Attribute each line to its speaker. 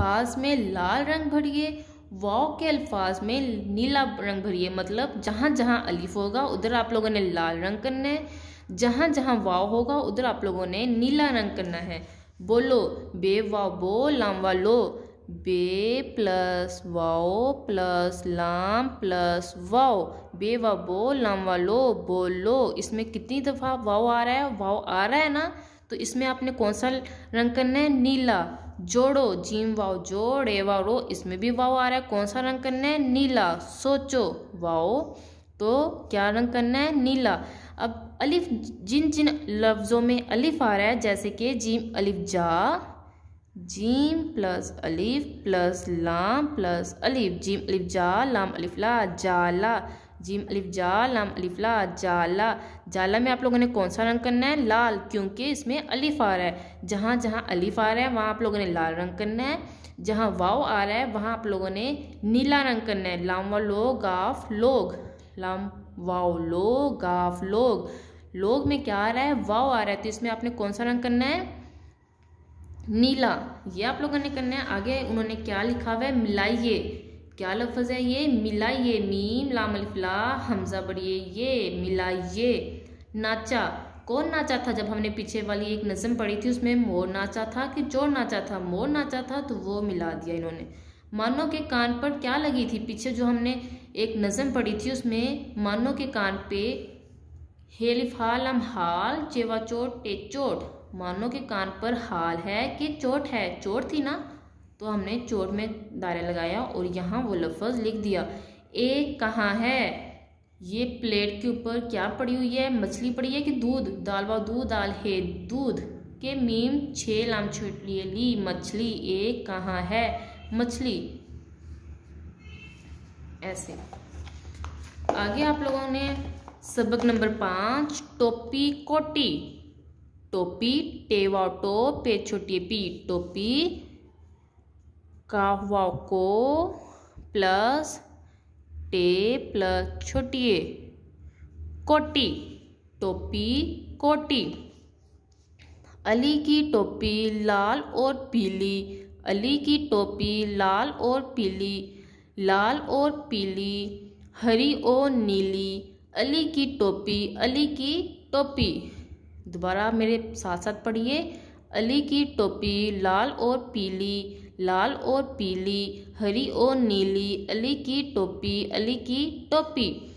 Speaker 1: अल्फाज में लाल रंग भरिए, वाव के अल्फाज में नीला रंग भरिए मतलब जहाँ जहाँ अलिफ होगा, उधर आप लोगों ने लाल रंग करना है, जहाँ जहाँ वाव होगा, उधर आप लोगों ने नीला रंग करना है। बोलो, बे वाव बो, लाम वालो बे प्लस वाओ प्लस लाम प्लस वाओ बे वा बो, लाम वालो बोलो, इसमें कितनी दफ़ा वाओ आ रहा है? वाओ आ रहा है ना? तो इसमें आपने कौन सा रंग करना है? नीला। जोड़ो, जीम वाओ, जोड़ वाओ, रो। इसमें भी वाओ आ रहा है। कौन सा रंग करना है? नीला। सोचो। वाओ। तो क्या रंग करना है? नीला। अब अलिफ, जिन जिन लफ्ज़ों में अलिफ आ रहा है, जैसे कि जीम अलिफ जा, जीम प्लस अलिफ प्लस लाम प्लस अलिफ, जीम अलिफ जा, लाम अलिफ ला जाला जीम अलिफ जा लाम अलिफ ला जाला। जाला में आप लोगों ने कौन सा रंग करना है? लाल, क्योंकि इसमें अलिफ आ रहा है। जहाँ जहाँ अलिफ आ रहा है, वहाँ आप लोगों ने लाल रंग करना है। जहाँ वाव आ रहा है, वहाँ आप लोगों ने नीला रंग करना है। लाम व लो गाफ लोग। लाम वाव लो गाफ लोग। लोग में क्या आ रहा है? वाव आ रहा है। तो इसमें आपने कौन सा रंग करना है? नीला। ये आप लोगों ने करना है। आगे उन्होंने क्या लिखा हुआ है? मिलाइए। क्या लफ्ज़ है ये? मिलाइए मीम लाम हमजा बढ़िए, ये, मिलाइए। नाचा। कौन नाचा था जब हमने पीछे वाली एक नज़म पढ़ी थी, उसमें मोर नाचा था कि चोर नाचा था? मोर नाचा था तो वो मिला दिया इन्होंने। मानो के कान पर क्या लगी थी? पीछे जो हमने एक नज़म पढ़ी थी, उसमें मानो के कान पे हेलिफाल हम हाल, चेवा चोट टे चोट। मानो के कान पर हाल है कि चोट है? चोट थी ना? तो हमने चोट में दायरा लगाया और यहाँ वो लफ्ज़ लिख दिया। एक कहाँ है? ये प्लेट के ऊपर क्या पड़ी हुई है? मछली पड़ी है कि दूध? दाल व दूध, दाल है दूध। के मीम छः लाम छोटी ली। मछली एक कहाँ है? मछली। ऐसे। आगे आप लोगों ने सबक नंबर पाँच, टोपी कोटी। टोपी टेवा टो पे छोटी पी, टोपी कावा को प्लस टे प्लस छोटी ए, कोटी, टोपी, कोटी। अली की टोपी लाल और पीली, अली की टोपी लाल और पीली, लाल और पीली, हरी और नीली, अली की टोपी, अली की टोपी। दोबारा मेरे साथ साथ पढ़िए। अली की टोपी लाल और पीली लाल और पीली हरी और नीली अली की टोपी अली की टोपी।